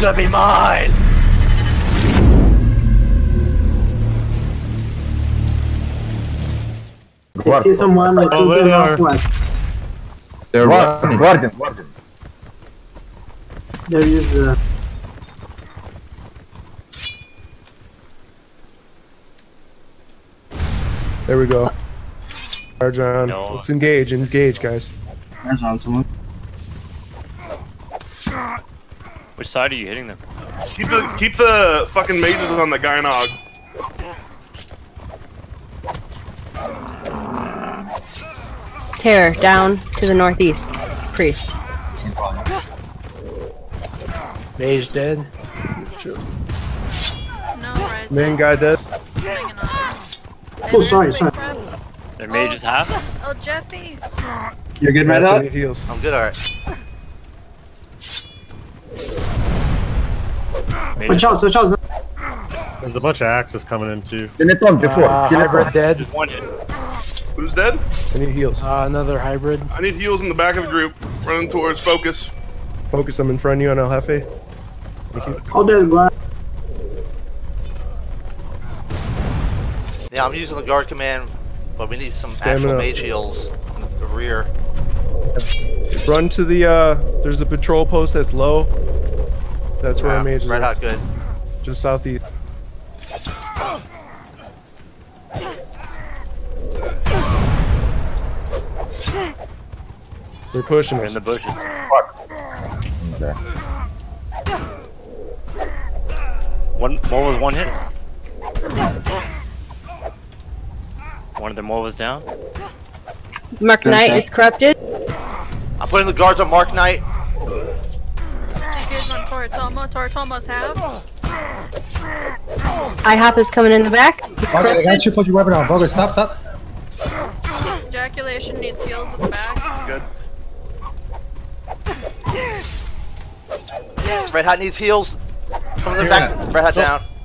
gonna be mine! I see someone to Oh, there the northwest. They're running. Guardian, guardian. There is uh, There we go. Charge on. No. Let's engage. Engage, guys. there's on someone. Which side are you hitting them? Keep the keep the fucking mages on the Gynog. Terror, down to the northeast. Priest. Mage dead. No, Main guy dead. Oh, sorry, sorry. Their mage is half? Oh, Jeffy. You're good, Red Hot? Heals. I'm good, alright. Watch out, watch out. There's a bunch of axes coming in too. Kill it on before. Uh, Kill it hybrid on. dead. One hit. Who's dead? I need heals. Uh, another hybrid. I need heals in the back of the group. Running towards focus. Focus I'm in front of you on El Jefe. All dead, bro. Yeah, I'm using the guard command, but we need some Stamina. actual mage heals in the rear. Run to the, uh, there's a patrol post that's low. That's where Yeah, our mage is. Red hot good. Just southeast. They're pushing They're us. in the bushes. Okay. One more was one hit. One of their more was down. Mark Knight is corrupted. I'm putting the guards on Mark Knight. Here's one Toritomo. Toritomo's half. IHOP is coming in the back. He's Okay, I got you. Put your weapon on. Bogus, stop, stop. Ejaculation needs heals in the back. Good. Red hot needs heals. Come in the back. Red hot down.